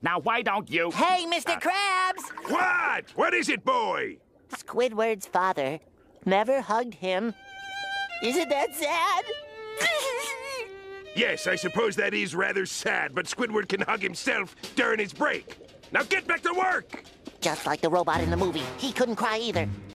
Now, why don't you... Hey, Mr. Uh, Krabs! What? What is it, boy? Squidward's father never hugged him. Isn't that sad? Yes, I suppose that is rather sad, but Squidward can hug himself during his break. Now get back to work! Just like the robot in the movie, he couldn't cry either.